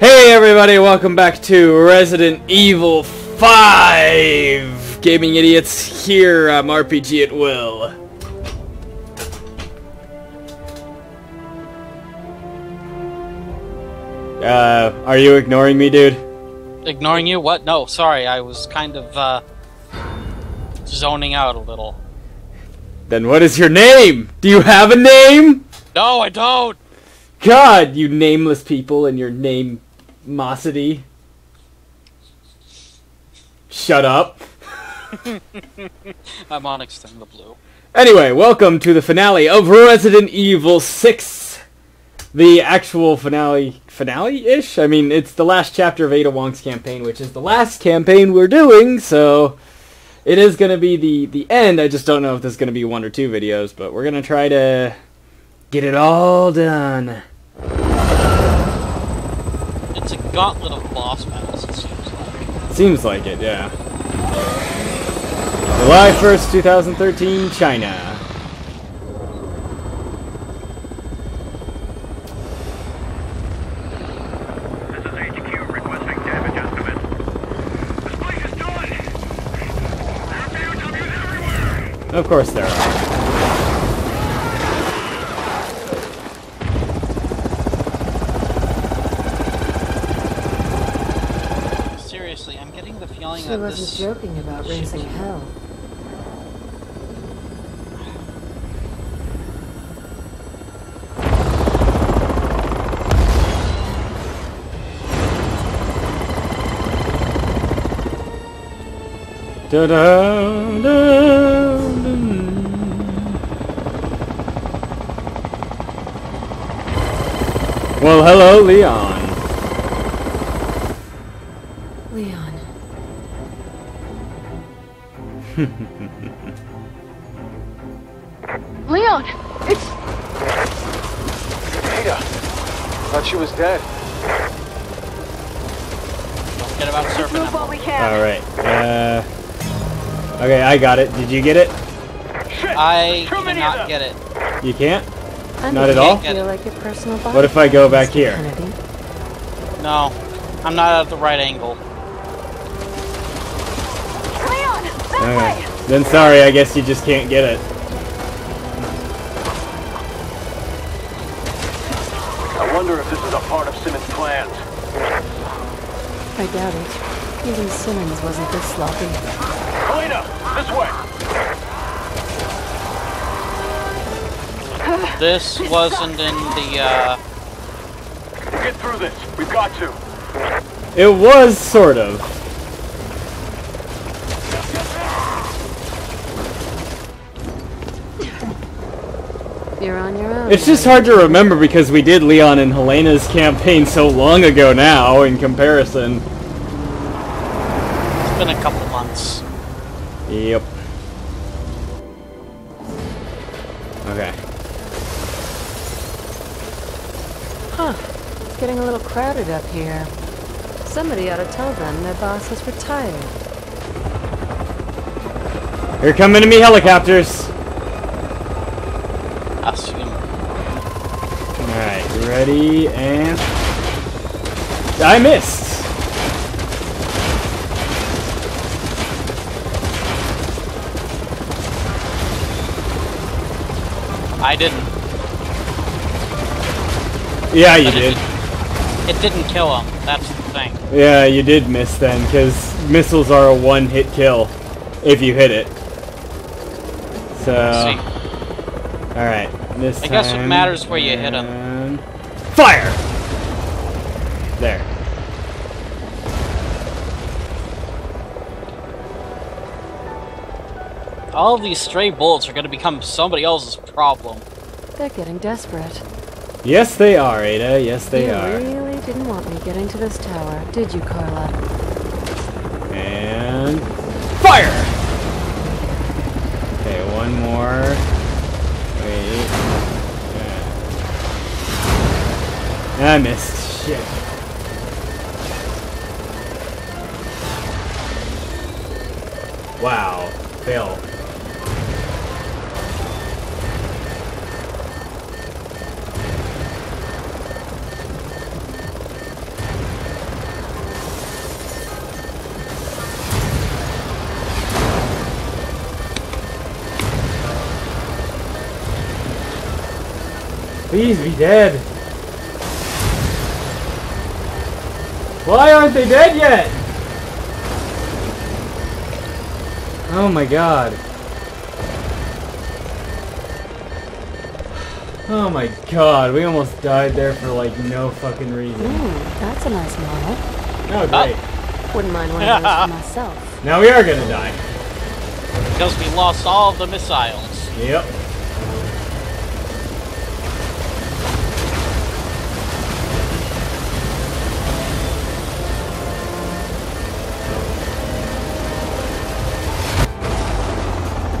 Hey everybody, welcome back to Resident Evil 5! Gaming Idiots here, I'm RPG at Will. Uh, are you ignoring me, dude? Ignoring you? What? No, sorry, I was kind of, uh, zoning out a little. Then what is your name? Do you have a name? No, I don't! God, you nameless people and your namosity. Shut up. I'm on Extend the Blue. Anyway, welcome to the finale of Resident Evil 6. The actual finale, finale-ish? I mean, it's the last chapter of Ada Wong's campaign, which is the last campaign we're doing, so it is going to be the, the end. I just don't know if there's going to be one or two videos, but we're going to try to get it all done. It's a gauntlet of boss battles, it seems like. Seems like it, yeah. July 1st, 2013, China. This is HQ requesting damage estimate. This place is done! There are everywhere! Of course there are. Seriously, I'm getting the feeling She wasn't joking about raising hell. Da da da. Well, hello. Leon. I got it. Did you get it? Shit! I Too cannot get it. You can't. I'm Not at all? to Feel like your personal body. What if I go back Mr. here? Kennedy. No, I'm not at the right angle. Leon, that Okay. way. Then sorry, I guess you just can't get it. I wonder if this is a part of Simmons' plans. I doubt it. Even Simmons wasn't this sloppy. Helena, this way! This wasn't in the, uh... We'll get through this. We've got to. It was sort of. You're on your own. It's just hard to remember because we did Leon and Helena's campaign so long ago now in comparison. It's been a couple months. Yep. Okay. Huh. It's getting a little crowded up here. Somebody ought to tell them their boss has retired. Here come enemy helicopters. Assume. Alright, ready and I missed. I didn't. Yeah, you But it did. It didn't kill him. That's the thing. Yeah, you did miss then, because missiles are a one-hit kill if you hit it. So, all right, this I guess it matters where you hit and- Fire! There. All of these stray bullets are going to become somebody else's problem. They're getting desperate. Yes, they are, Ada. Yes, they you are. really didn't want me getting to this tower, did you, Carla? And fire! Okay, one more. Wait. Yeah. I missed. Shit. Wow. Fail. Please be dead. Why aren't they dead yet? Oh my god. Oh my god, we almost died there for like no fucking reason. Ooh, that's a nice model. Oh great. Oh. Wouldn't mind one of those for myself. Now we are gonna die. Because we lost all of the missiles. Yep.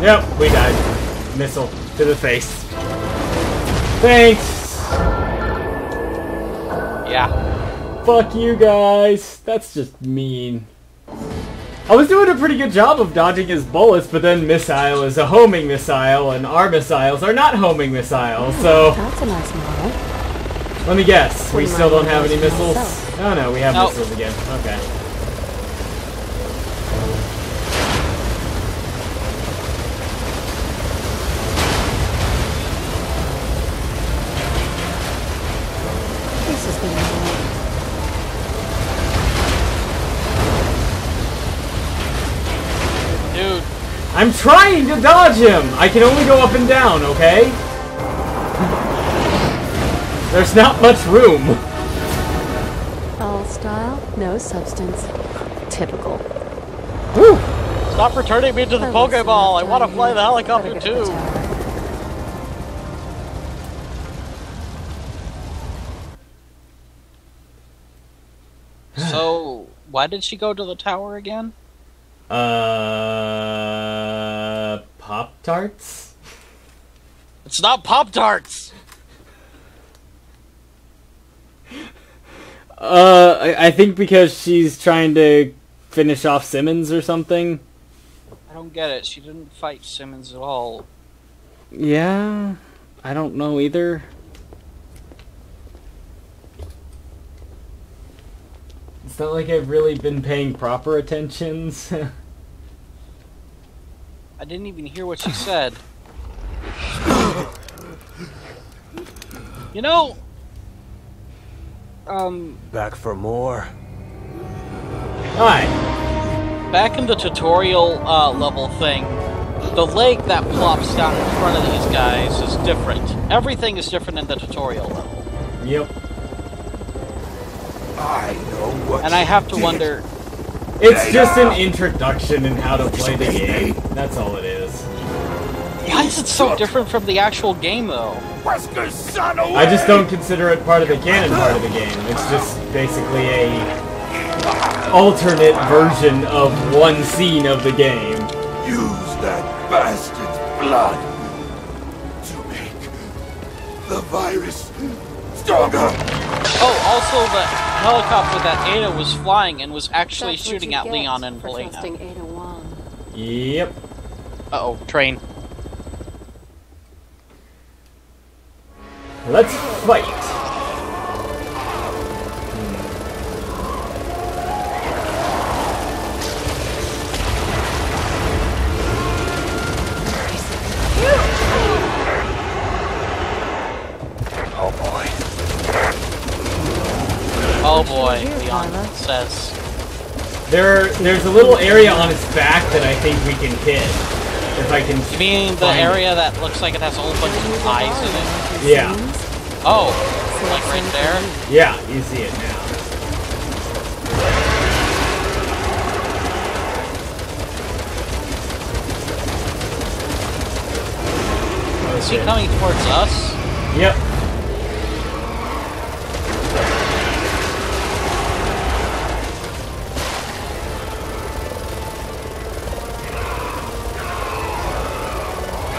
Yep, we died. Missile to the face. Thanks! Yeah. Fuck you guys. That's just mean. I was doing a pretty good job of dodging his bullets, but then missile is a homing missile, and our missiles are not homing missiles, so That's a nice model. let me guess. We still don't have any of those for missiles? Oh no, we have Nope. missiles again. Okay. I'm trying to dodge him! I can only go up and down, okay? There's not much room. all style, no substance. Typical. Whew. stop returning me to the I Pokeball. I want to fly the helicopter Better get to the too. So, why did she go to the tower again? Uh, Pop Tarts? It's not Pop Tarts! Uh, I, I think because she's trying to finish off Simmons or something. I don't get it. She didn't fight Simmons at all. Yeah, I don't know either. It's not like I've really been paying proper attentions. I didn't even hear what she said. you know, um, Back for more. All right, back in the tutorial uh, level thing, the lake that plops down in front of these guys is different. Everything is different in the tutorial level. Yep. I know what And I have to did. wonder, It's just an introduction in how to play the game. That's all it is. why is it so different from the actual game though? Wesker's son away! I just don't consider it part of the canon part of the game. It's just basically a alternate version of one scene of the game. Use that bastard's blood to make the virus stronger. Oh, also the helicopter that Ada was flying and was actually That's shooting at Leon and for Helena. trusting Ada Wong. Yep. Uh oh, train. Let's fight. Boy, Here, says. There, there's a little area on its back that I think we can hit. If I can. You mean the find it. area that looks like it has a whole bunch of eyes in it? Yeah. Oh, like right there? Yeah, you see it now. Is he coming towards us? Yep.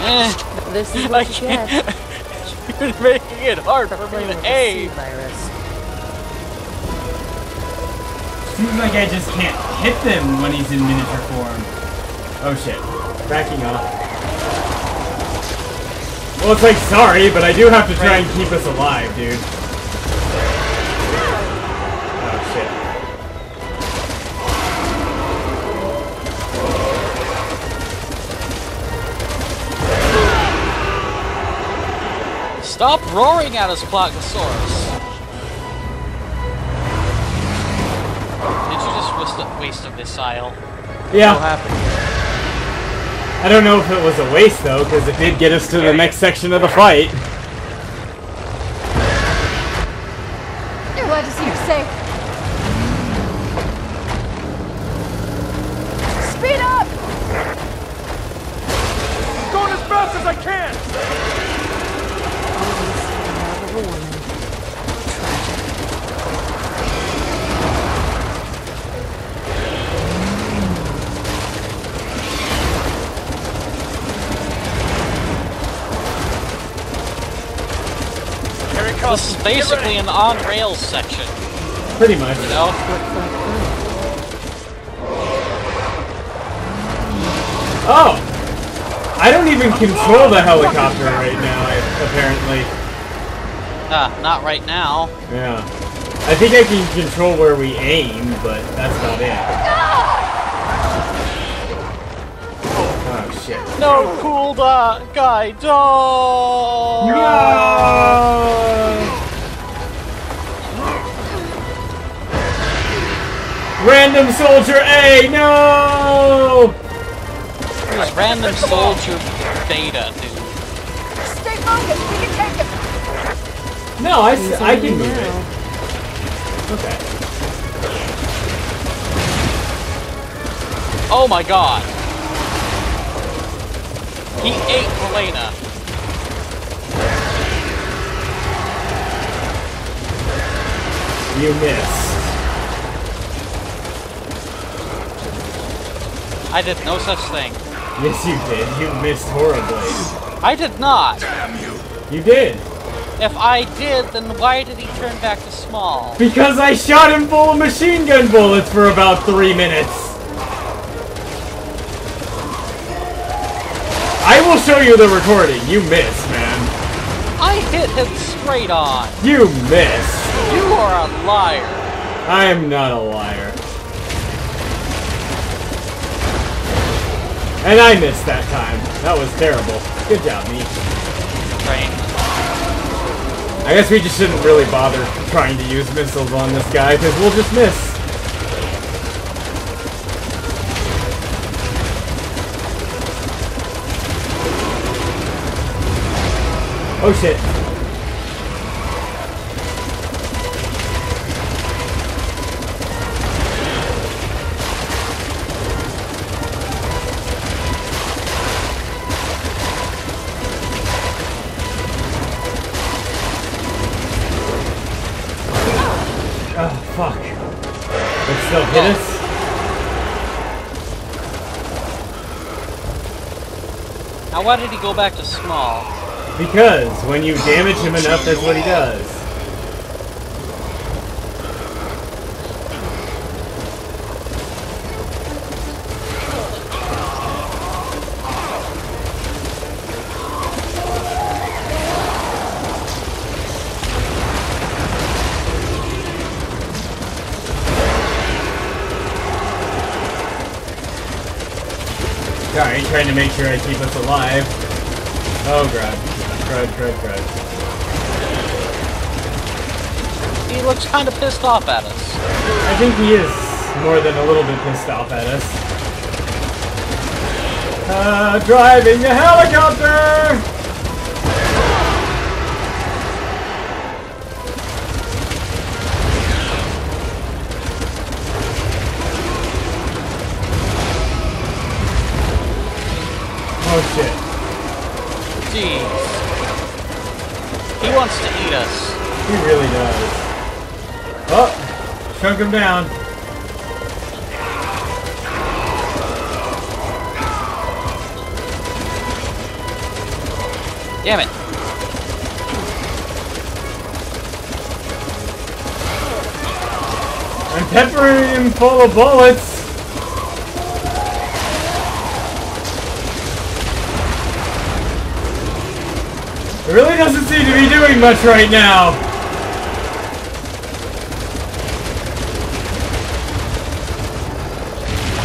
This is I what you can't. get. You're making it hard for me to aim. Seems like I just can't hit them when he's in miniature form. Oh shit. Backing off. Well, it's like, sorry, but I do have to try and keep us alive, dude. Stop roaring at us, Plagosaurus! Did you just waste a, waste a missile? Yeah. I don't know if it was a waste though, because it did get us to the next section of the fight. Basically an on-rails section, Pretty much. you know? Looks like fun. Oh! I don't even control the helicopter right now, apparently. Ah, not right now. Yeah. I think I can control where we aim, but that's about it. Oh shit. No, cool da- guy, don't! No! Random Soldier A, no! There's random soldier beta, dude. Stay focused. We can take him. No, I, He's s- I can me move now. it. Okay. Oh my god. He ate Helena. You missed. I did no such thing. Yes, you did. You missed horribly. I did not. Damn you. You did. If I did, then why did he turn back to small? Because I shot him full of machine gun bullets for about three minutes. I will show you the recording. You missed, man. I hit him straight on. You missed. You are a liar. I am not a liar. And I missed that time. That was terrible. Good job, me. Train. I guess we just shouldn't really bother trying to use missiles on this guy, because we'll just miss. Oh shit. Now why did he go back to small? Because when you damage him enough, that's what he does. Trying to make sure I keep us alive. Oh, crud. Crud, crud, crud. He looks kind of pissed off at us. I think he is more than a little bit pissed off at us. Uh, driving the helicopter! Oh shit. Jeez. He wants to eat us. He really does. Oh, shrunk him down. Damn it. I'm peppering him full of bullets. Really doesn't seem to be doing much right now.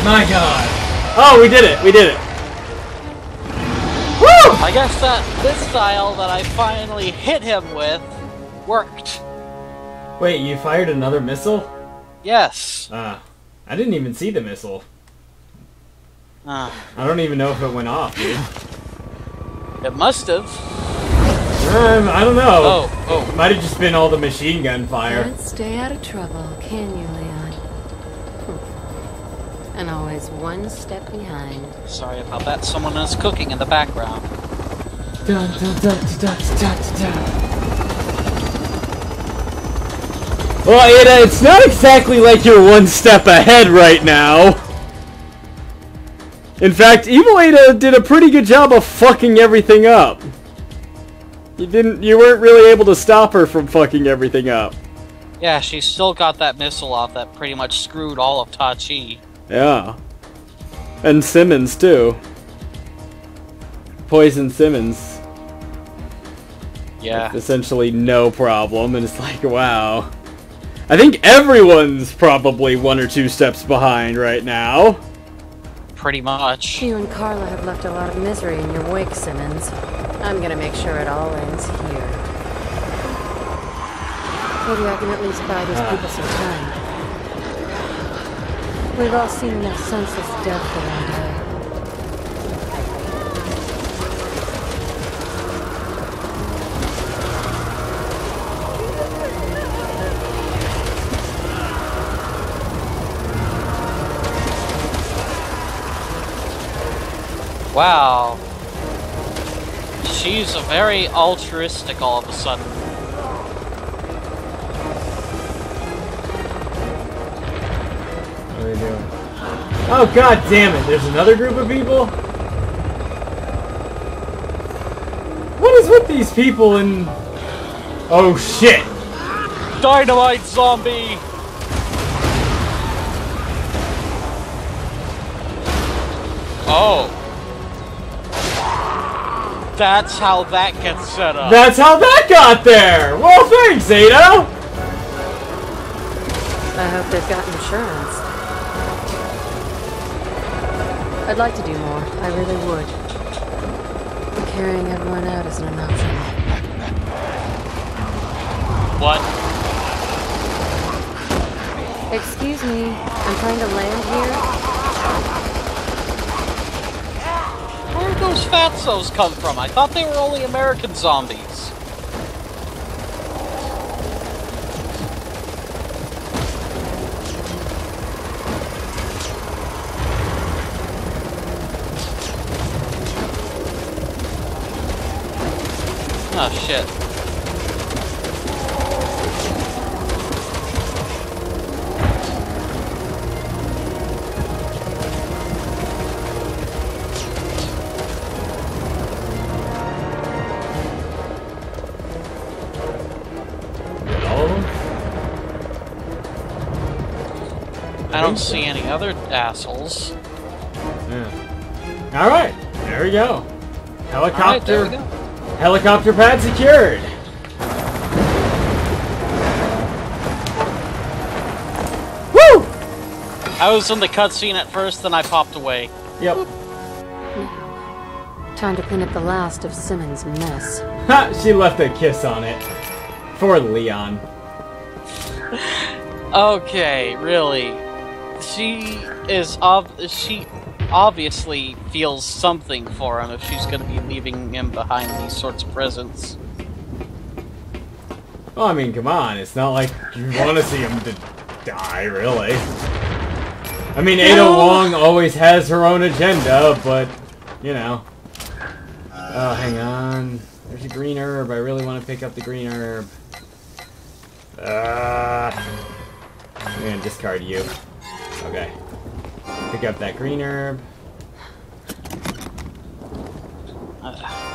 My god. Oh, we did it. We did it. Woo! I guess that this style that I finally hit him with worked. Wait, you fired another missile? Yes. Ah, I didn't even see the missile. Uh, I don't even know if it went off, dude. it must have. Um, I don't know. Oh, oh. Might have just been all the machine gun fire. Can't stay out of trouble, can you, Leon? Hmm. And always one step behind. Sorry about that. Someone is cooking in the background. Dun, dun, dun, dun, dun, dun, dun. Well, Ada, it's not exactly like you're one step ahead right now. In fact, Evil Ada did a pretty good job of fucking everything up. You didn't, you weren't really able to stop her from fucking everything up. Yeah, she still got that missile off that pretty much screwed all of Tachi. Yeah. And Simmons, too. Poison Simmons. Yeah. essentially no problem, and it's like, wow. I think everyone's probably one or two steps behind right now. Pretty much. You and Carla have left a lot of misery in your wake, Simmons. I'm gonna make sure it all ends here. Maybe I can at least buy these ah. people some time. We've all seen enough senseless death around here. Wow. She's a very altruistic all of a sudden. What are they doing? Oh god damn it, there's another group of people? What is with these people and... Oh shit! Dynamite zombie! Oh. That's how that gets set up. That's how that got there! Well thanks, Ada! I hope they've got insurance. I'd like to do more. I really would. But carrying everyone out isn't an option. what? Excuse me, I'm trying to land here. Those fatzos come from? I thought they were only American zombies. Don't see any other assholes. Yeah. Alright, there we go. Alright, there Helicopter, we go. helicopter pad secured. Woo! I was in the cutscene at first, then I popped away. Yep. Time to clean up the last of Simmons' mess. Ha! She left a kiss on it. For Leon. Okay, really. She is ob- she obviously feels something for him if she's going to be leaving him behind these sorts of presents. Well, I mean, come on. It's not like you want to see him to die, really. I mean, Ada No. Wong always has her own agenda, but, you know. Oh, hang on. There's a green herb. I really want to pick up the green herb. Uh, I'm going to discard you. Okay. Pick up that green herb.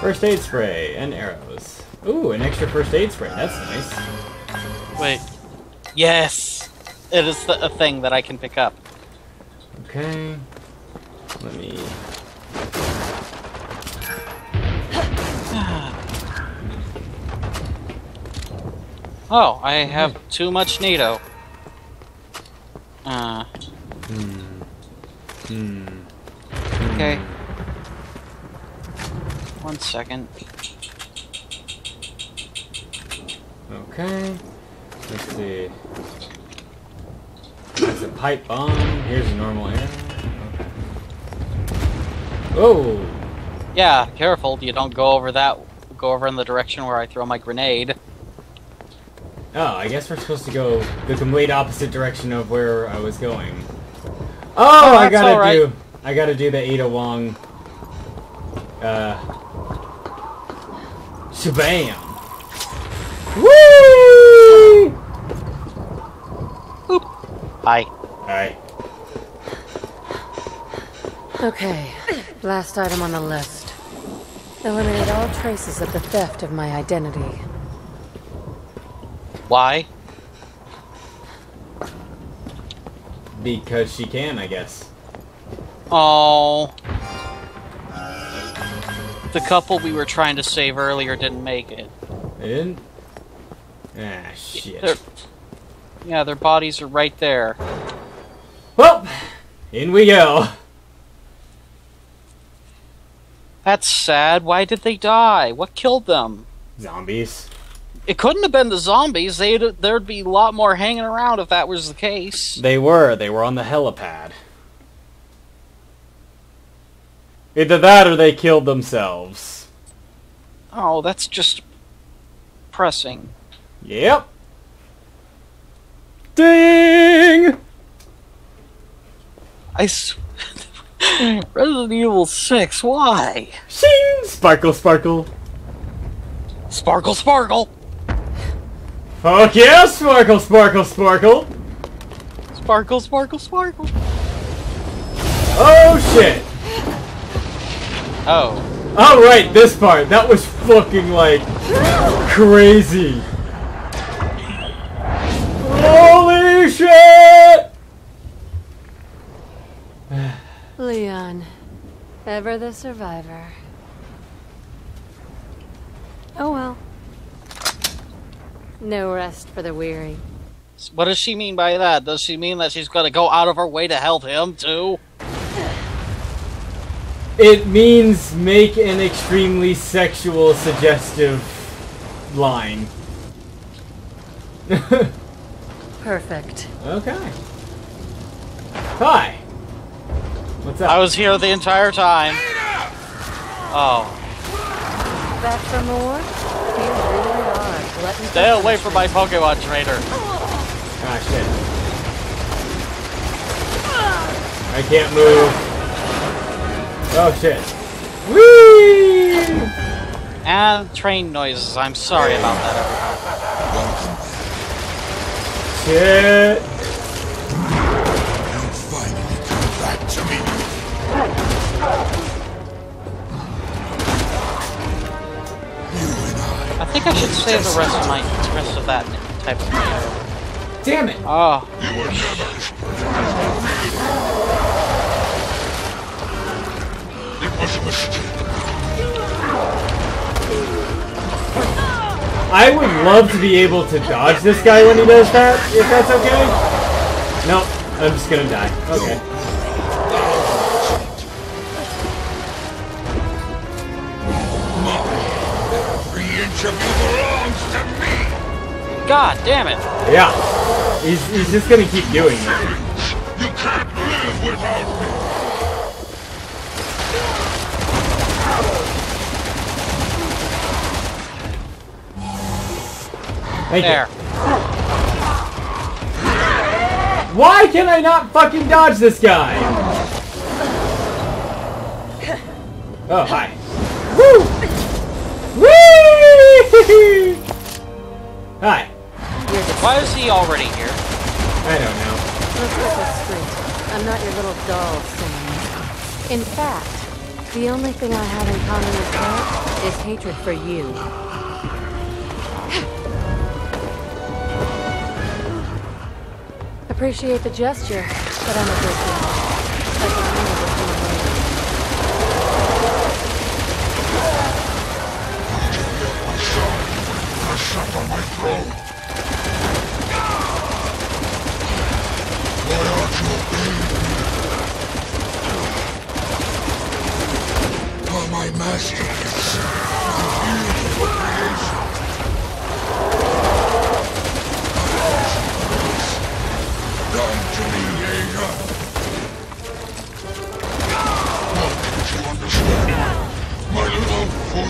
First aid spray and arrows. Ooh, an extra first aid spray. That's nice. wait. Yes! It is the, a thing that I can pick up. Okay. Let me. Oh, I have too much NATO. Uh, Hmm. okay. One second. Okay. Let's see. That's a pipe bomb. Here's a normal arrow. Oh! Yeah, careful. You don't go over that. Go over in the direction where I throw my grenade. Oh, I guess we're supposed to go the complete opposite direction of where I was going. Oh, I gotta alright. do. I gotta do the Ada Wong. Uh. Shabam! Woo! Oop! Hi. Alright. Okay, last item on the list. Eliminate all traces of the theft of my identity. Why? Because she can, I guess. Oh. The couple we were trying to save earlier didn't make it. They didn't? Ah, shit. Their, yeah, their bodies are right there. Well, in we go. That's sad. Why did they die? What killed them? Zombies. It couldn't have been the zombies. They'd, there'd be a lot more hanging around if that was the case. They were. They were on the helipad. Either that or they killed themselves. Oh, that's just pressing. Yep. Ding! I s- Resident Evil 6, why? Shing! Sparkle, sparkle. Sparkle, sparkle! Fuck yeah, sparkle, sparkle, sparkle. Sparkle, sparkle, sparkle! Oh shit. Oh. Oh right, this part. That was fucking like crazy. Holy shit! Leon, ever the survivor. Oh well. No rest for the weary. What does she mean by that? Does she mean that she's gonna go out of her way to help him, too? It means make an extremely sexual, suggestive line. Perfect. okay. Hi. What's up? I was here the entire time. Oh. Back for more? Stay away from my. Pokemon trainer. Ah, shit. I can't move. Oh, shit. Whee! And train noises. I'm sorry about that, Shit. You finally come back to me. I. think I should save the rest of my rest of that type of video. Damn it. Oh. It was a mistake. I would love to be able to dodge this guy when he does that, if that's okay. Nope. I'm just gonna die. Okay. God damn it. Yeah. He's, he's just gonna keep doing it. You can't live without me. Thank There. you. Why can I not fucking dodge this guy? Oh, hi. Woo! Whee! Hi. You're just Why is he already here? I don't know. Let's get this. I'm not your little doll, Sam. In fact, the only thing I have in common with her is hatred for you. Appreciate the gesture, but I'm a good girl. I can handle this one alone. I suffer my throne. my Come to me, understand my love for?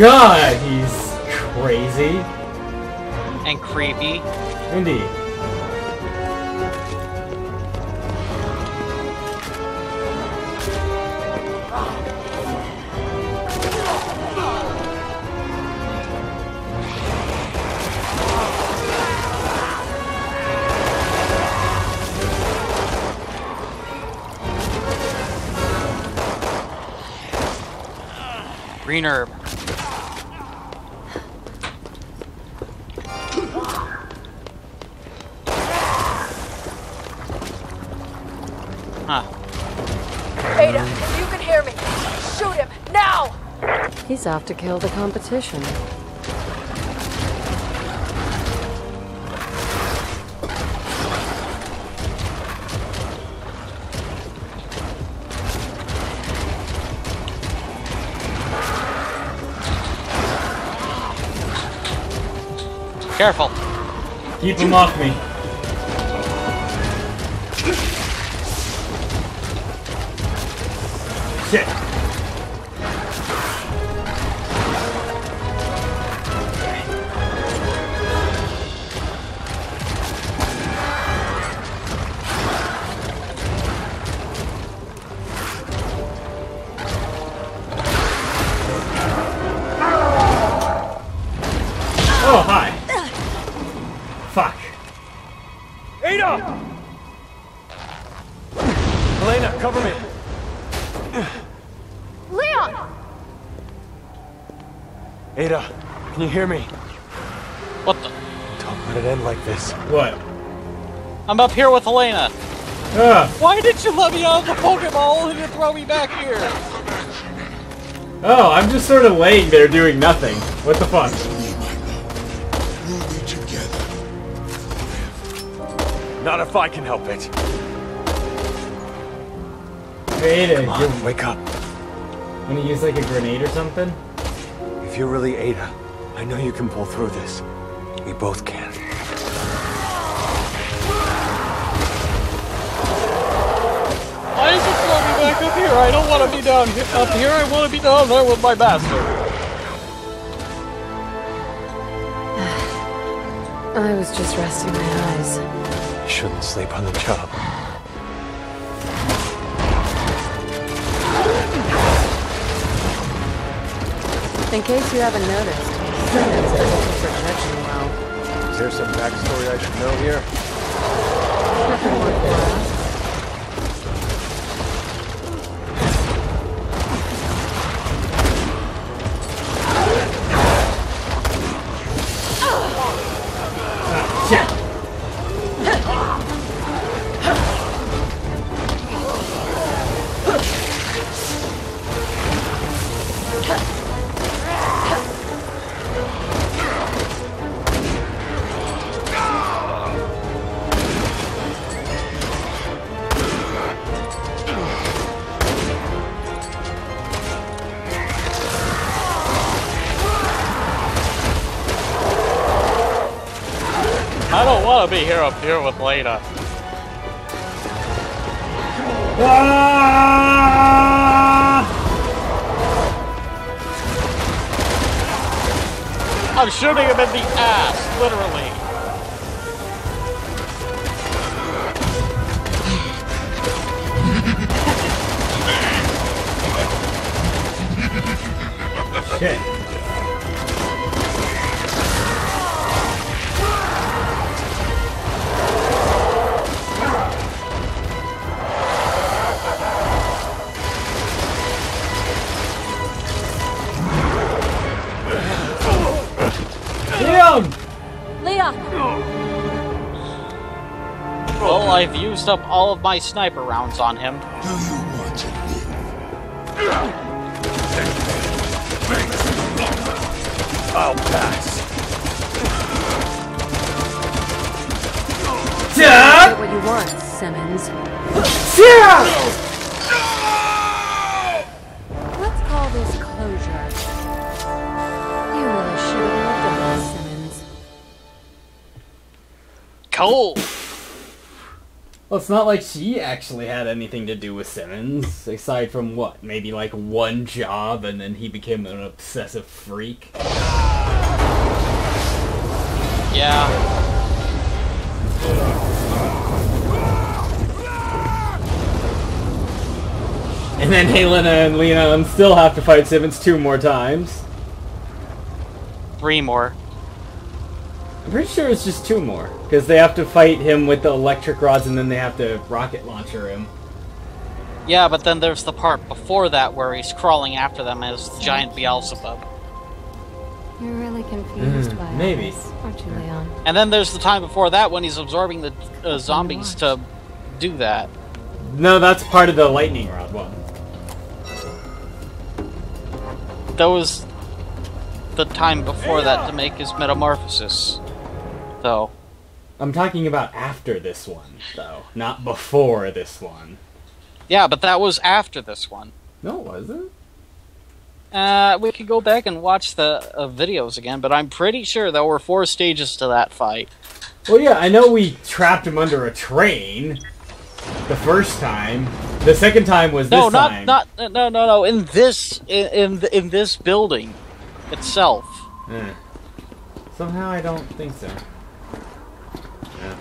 God, he's crazy. And creepy. Indeed. Green herb. Huh. Ada, if you can hear me, shoot him now! He's off to kill the competition. Careful. Keep him off me. Shit. You hear me? What the? Don't let it end like this. What? I'm up here with Helena. Ah. Why did you let me out of the Pokeball and you throw me back here? Oh, I'm just sort of laying there doing nothing. What the fuck? We'll be together. Not if I can help it. Ada, Come on, wake up. you wanna use like a grenade or something? If you're really Ada, I know you can pull through this. We both can. Why does it throw me back up here? I don't want to be down here. Up here, I want to be down there with my master. I was just resting my eyes. You shouldn't sleep on the job. In case you haven't noticed, Is there some backstory I should know here? be here up here with Lena. Ah! I'm shooting him in the ass, literally. I've used up all of my sniper rounds on him. Do you want to live? I'll pass. Yeah! Get what you want, Simmons. Yeah! Let's call this closure. You really should have lived on this, Simmons. cold. Well, it's not like she actually had anything to do with Simmons, aside from what, maybe like one job, and then he became an obsessive freak. Yeah. And then Helena and Leon still have to fight Simmons two more times. Three more. I'm pretty sure it's just two more, because they have to fight him with the electric rods, and then they have to rocket launcher him. Yeah, but then there's the part before that where he's crawling after them as the giant Beelzebub. You're really confused Mm, by all maybe. this, aren't you, Leon? And then there's the time before that when he's absorbing the uh, zombies to do that. No, that's part of the lightning rod one. That was the time before that to make his metamorphosis. Though. I'm talking about after this one, though, not before this one. Yeah, but that was after this one. No, it wasn't. Uh, we could go back and watch the uh, videos again, but I'm pretty sure there were four stages to that fight. Well, yeah, I know we trapped him under a train the first time. The second time was this No, not time. not no no no in this in in, in this building itself. Eh. Somehow I don't think so. Yeah.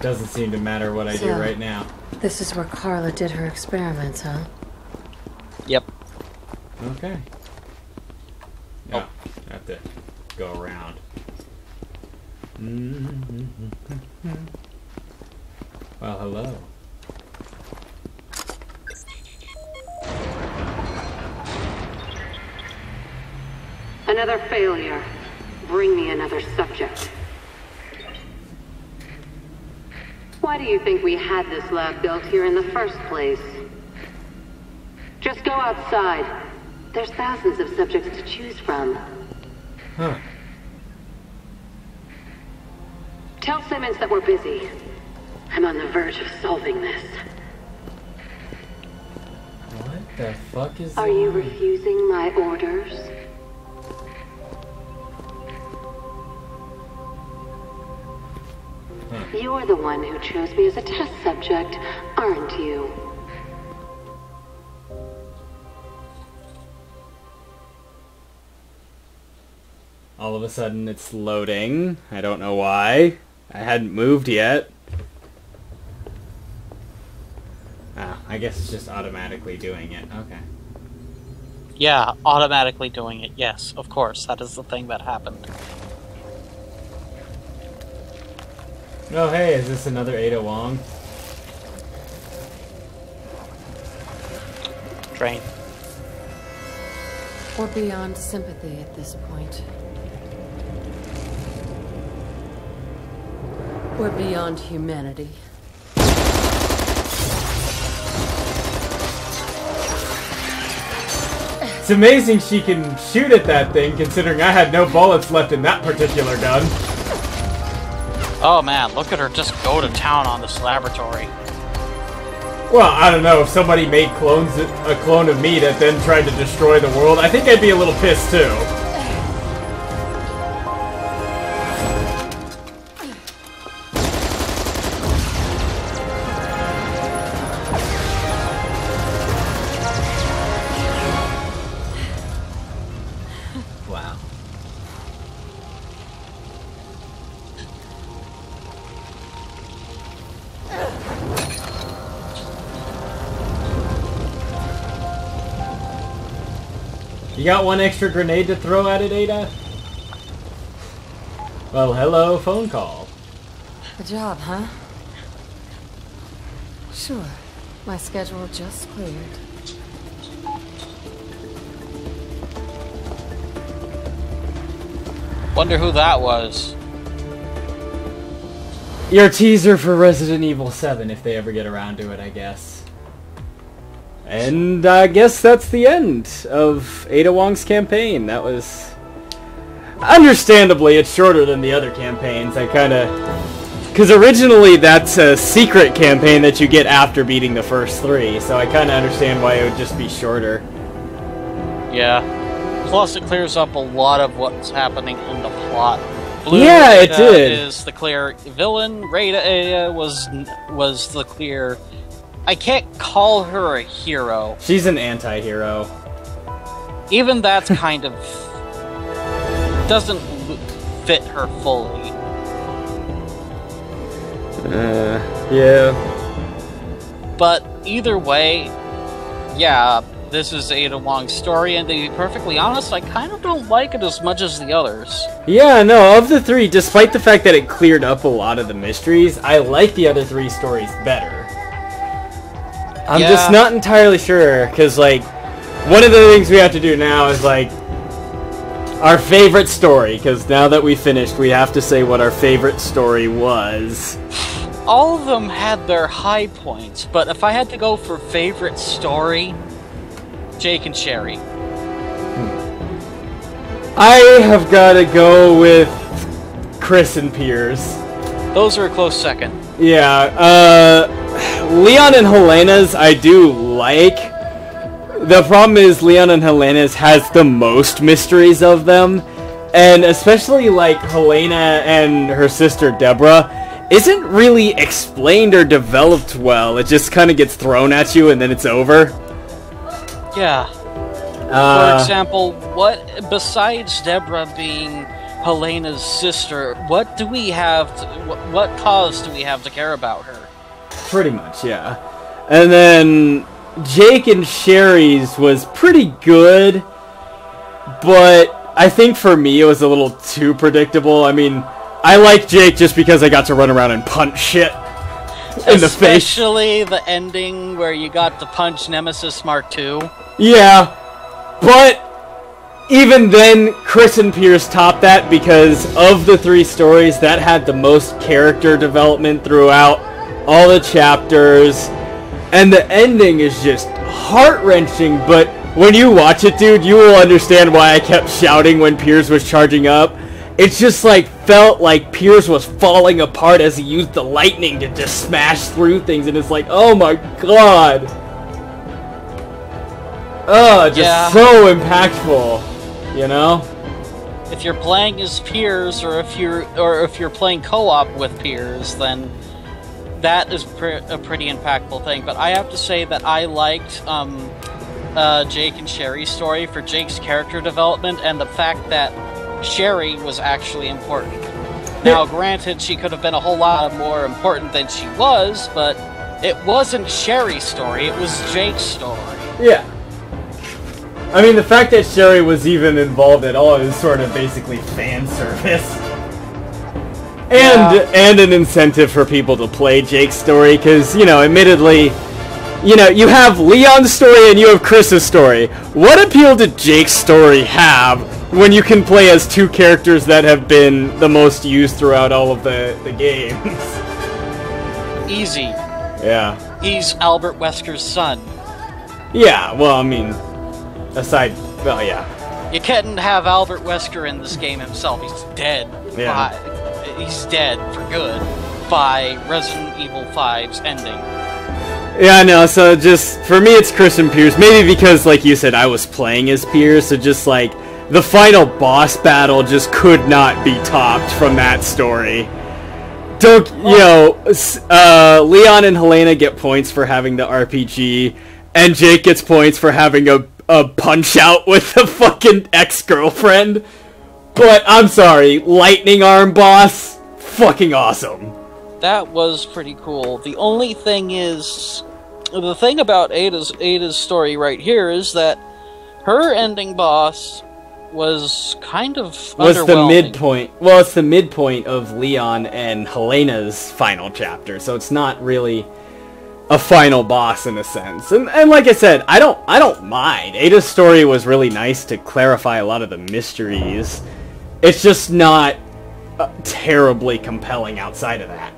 Doesn't seem to matter what I do right now. This is where Carla did her experiments, huh? Yep. Okay. Oh. No, I have to go around. Mm-hmm. Well, hello. Another failure. Bring me another subject. Why do you think we had this lab built here in the first place? Just go outside. There's thousands of subjects to choose from. Huh. Tell Simmons that we're busy. I'm on the verge of solving this. What the fuck is this? Are you refusing my orders? You're the one who chose me as a test subject, aren't you? All of a sudden it's loading. I don't know why. I hadn't moved yet. Ah, I guess it's just automatically doing it. Okay. Yeah, automatically doing it. Yes, of course. That is the thing that happened. Oh, hey, is this another Ada Wong? Train. We're beyond sympathy at this point. We're beyond humanity. It's amazing she can shoot at that thing, considering I had no bullets left in that particular gun. Oh man, look at her just go to town on this laboratory. Well, I don't know, if somebody made clones, a clone of me that then tried to destroy the world, I think I'd be a little pissed too. Got one extra grenade to throw at it, Ada? Well, hello, phone call. A job, huh? Sure. My schedule just cleared. Wonder who that was. Your teaser for Resident Evil 7, if they ever get around to it, I guess. And I guess that's the end of Ada Wong's campaign. That was... Understandably, it's shorter than the other campaigns. I kind of... Because originally that's a secret campaign that you get after beating the first three, so I kind of understand why it would just be shorter. Yeah. Plus, it clears up a lot of what's happening in the plot Blue Yeah, it did. is the clear villain. Rada was was the clear. I can't call her a hero. She's an anti-hero. Even that's kind of doesn't fit her fully. Uh, yeah. But either way, yeah, this is Ada Wong's story, and to be perfectly honest, I kind of don't like it as much as the others. Yeah, no, of the three, despite the fact that it cleared up a lot of the mysteries, I like the other three stories better. I'm Yeah. just not entirely sure, because, like, one of the things we have to do now is, like, our favorite story, because now that we finished, we have to say what our favorite story was. All of them had their high points, but if I had to go for favorite story, Jake and Sherry. I have got to go with Chris and Piers. Those are a close second. Yeah, uh, Leon and Helena's I do like. The problem is Leon and Helena's has the most mysteries of them, and especially like Helena and her sister Deborah isn't really explained or developed well. It just kind of gets thrown at you and then it's over. Yeah. For Uh, example, what besides Deborah being Helena's sister, what do we have? To, what, what cause do we have to care about her? Pretty much, yeah. And then Jake and Sherry's was pretty good, but I think for me it was a little too predictable. I mean, I like Jake just because I got to run around and punch shit in the face. Especially the ending where you got to punch Nemesis Mark II. Yeah, but even then, Chris and Piers topped that because of the three stories, that had the most character development throughout all the chapters. And the ending is just heart wrenching, but when you watch it, dude, you will understand why I kept shouting when Piers was charging up. It's just like felt like Piers was falling apart as he used the lightning to just smash through things, and it's like, oh my god. Oh, just Yeah. so impactful, you know? If you're playing as Piers, or if you're or if you're playing co-op with Piers, then that is pre- a pretty impactful thing. But I have to say that I liked um, uh, Jake and Sherry's story for Jake's character development and the fact that Sherry was actually important. Now, granted, she could have been a whole lot more important than she was, but it wasn't Sherry's story; it was Jake's story. Yeah. I mean, the fact that Sherry was even involved at all is sort of basically fan service. And Yeah. and an incentive for people to play Jake's story, because, you know, admittedly, you know, you have Leon's story and you have Chris's story. What appeal did Jake's story have when you can play as two characters that have been the most used throughout all of the, the games? Easy. yeah. He's Albert Wesker's son. Yeah, well, I mean, aside, well, yeah. You couldn't have Albert Wesker in this game himself. He's dead. Yeah. By, he's dead for good by Resident Evil 5's ending. Yeah, I know. so just, for me it's Chris and Piers, maybe because, like you said, I was playing as Piers, so just, like, the final boss battle just could not be topped from that story. Don't, you know, uh, Leon and Helena get points for having the RPG, and Jake gets points for having a, a punch-out with a fucking ex-girlfriend. But, I'm sorry, Lightning Arm boss, fucking awesome. That was pretty cool. The only thing is, the thing about Ada's Ada's story right here is that her ending boss was kind of was the midpoint. Well, it's the midpoint of Leon and Helena's final chapter, so it's not really a final boss in a sense. And, and like I said, I don't I don't mind. Ada's story was really nice to clarify a lot of the mysteries. It's just not uh, terribly compelling outside of that.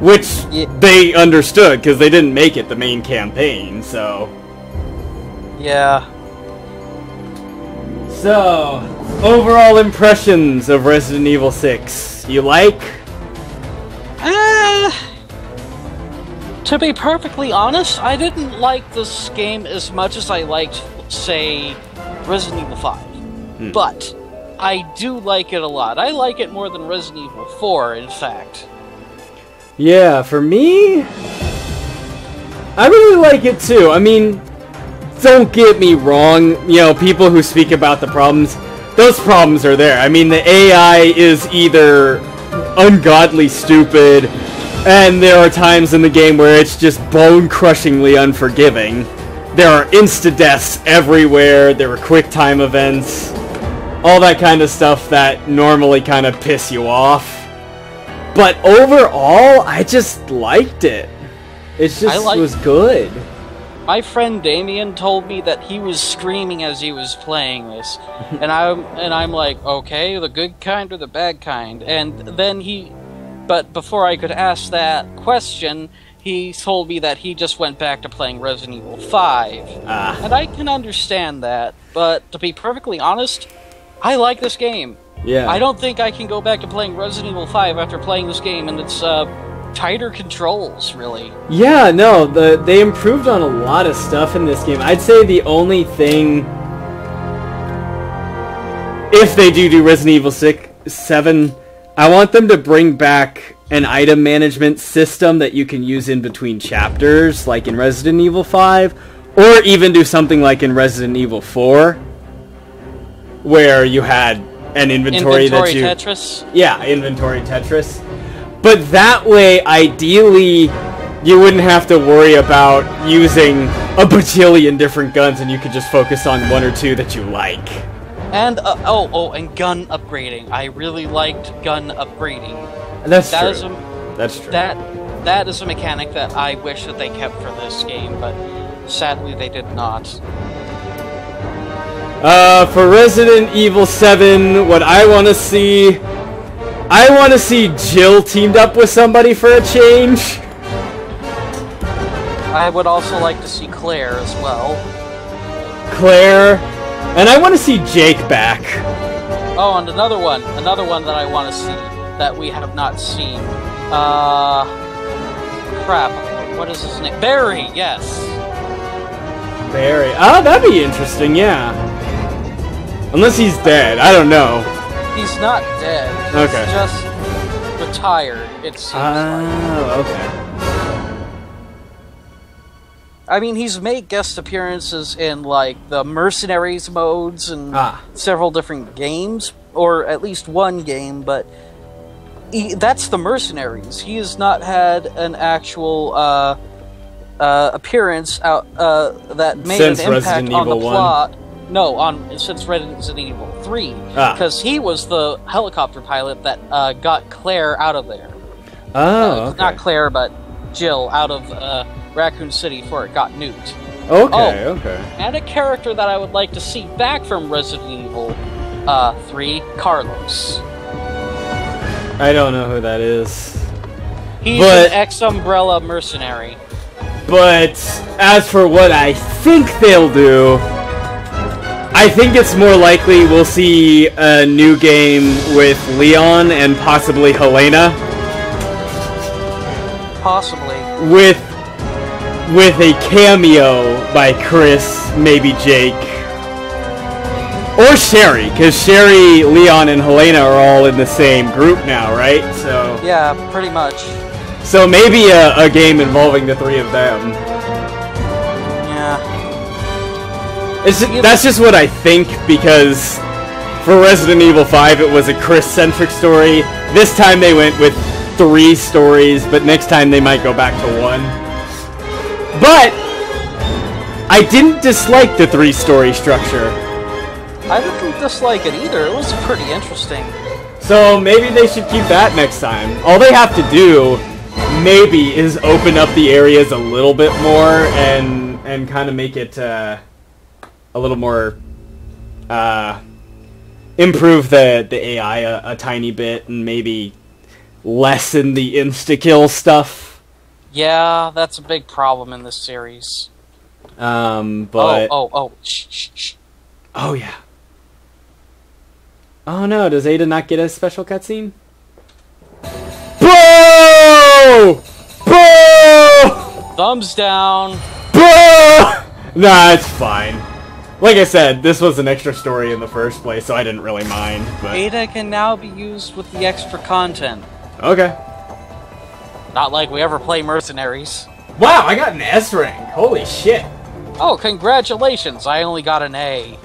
Which Yeah. they understood because they didn't make it the main campaign, so Yeah. So, overall impressions of Resident Evil 6. You like? Uh, to be perfectly honest, I didn't like this game as much as I liked, say, Resident Evil 5. But I do like it a lot. I like it more than Resident Evil 4, in fact. Yeah, for me, I really like it too. I mean, don't get me wrong. You know, people who speak about the problems, those problems are there. I mean, the AI is either ungodly stupid, and there are times in the game where it's just bone-crushingly unforgiving. There are insta-deaths everywhere. There are quick time events. All that kind of stuff that normally kind of piss you off. But overall, I just liked it. It just like- was good. My friend Damien told me that he was screaming as he was playing this, and I'm and I'm like, okay, the good kind or the bad kind? And then he, but before I could ask that question, he told me that he just went back to playing Resident Evil Five, Ah. and I can understand that. But to be perfectly honest, I like this game. Yeah. I don't think I can go back to playing Resident Evil Five after playing this game and its uh, tighter controls, really. Yeah, no, the they improved on a lot of stuff in this game. I'd say the only thing if they do do Resident Evil 6 7, I want them to bring back an item management system that you can use in between chapters like in Resident Evil 5 or even do something like in Resident Evil 4 where you had an inventory, Inventory that you Tetris. yeah, inventory Tetris. But that way, ideally, you wouldn't have to worry about using a bajillion different guns and you could just focus on one or two that you like. And uh, oh oh, and gun upgrading. I really liked gun upgrading. That's That true. is a That's true. that that is a mechanic that I wish that they kept for this game, but sadly they did not. Uh, for Resident Evil 7, what I want to see... I want to see Jill teamed up with somebody for a change. I would also like to see Claire as well. Claire. And I want to see Jake back. Oh, and another one, another one that I want to see that we have not seen. Uh, crap. What is his name? Barry. Yes. Barry. Oh, that'd be interesting, yeah. Unless he's dead. I don't know. He's not dead. He's Okay. just retired. It seems like. Oh, okay. I mean, he's made guest appearances in like the mercenaries modes and Ah. several different games, or at least one game. But he, that's the mercenaries. He has not had an actual uh, uh, appearance out uh, that made Since an impact Resident on the Evil 1? No, on since Resident Evil Three, Ah. because he was the helicopter pilot that uh, got Claire out of there. Oh, Uh, okay. Not Claire, but Jill out of uh, Raccoon City before it got nuked. Okay, Oh. okay. And a character that I would like to see back from Resident Evil uh, 3, Carlos. I don't know who that is. He's But- an ex-Umbrella mercenary. But as for what I think they'll do, I think it's more likely we'll see a new game with Leon and possibly Helena Possibly. with with a cameo by Chris, maybe Jake. Or Sherry, because Sherry, Leon, and Helena are all in the same group now, right? So, Yeah, pretty much. so maybe a, a game involving the three of them. It's that's just what I think because for Resident Evil 5 it was a Chris-centric story. This time they went with three stories, but next time they might go back to one. But I didn't dislike the three-story structure. I didn't dislike it either. It was pretty interesting. So maybe they should keep that next time. All they have to do maybe is open up the areas a little bit more and and kind of make it uh, a little more uh, improve the the AI a, a tiny bit and maybe lessen the insta kill stuff. Yeah, that's a big problem in this series. Um, but oh, oh, oh. Shh, shh, shh. oh yeah. Oh no! Does Ada not get a special cutscene? Boo! Boo! Thumbs down. Boo! Nah, it's fine. Like I said, this was an extra story in the first place, so I didn't really mind. But Ada can now be used with the extra content. okay. Not like we ever play mercenaries. Wow, I got an S rank. Holy shit. Oh, congratulations! I only got an A.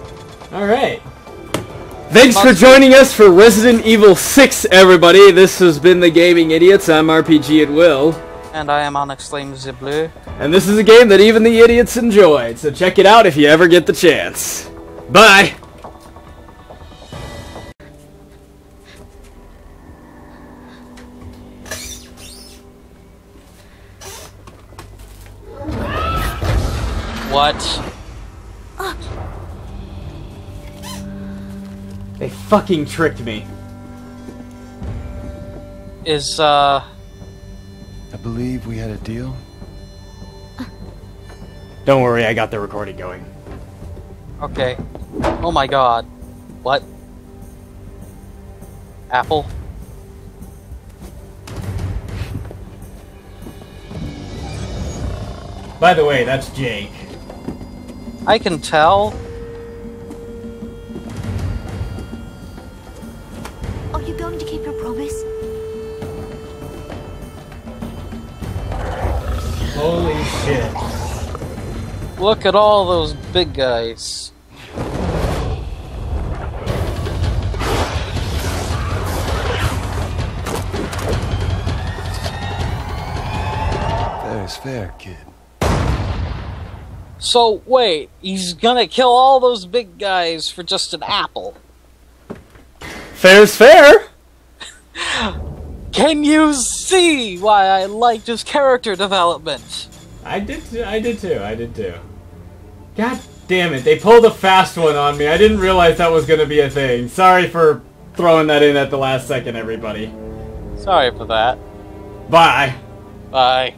All right. Thanks for joining us for Resident Evil 6, everybody. This has been the Gaming Idiots. I'm RPG at Will. And I am Onixflame the Blue. And this is a game that even the idiots enjoyed, so check it out if you ever get the chance. Bye! What? They fucking tricked me. Is, uh... I believe we had a deal. Uh. Don't worry, I got the recording going. Okay. Oh my god. What? Apple? By the way, that's Jake. I can tell. Look at all those big guys. Fair is fair, kid. So, wait, he's gonna kill all those big guys for just an apple. Fair's fair! Can you see why I liked his character development? I did too, I did too, I did too. God damn it, they pulled a fast one on me. I didn't realize that was gonna be a thing. Sorry for throwing that in at the last second, everybody. Sorry for that. Bye. Bye.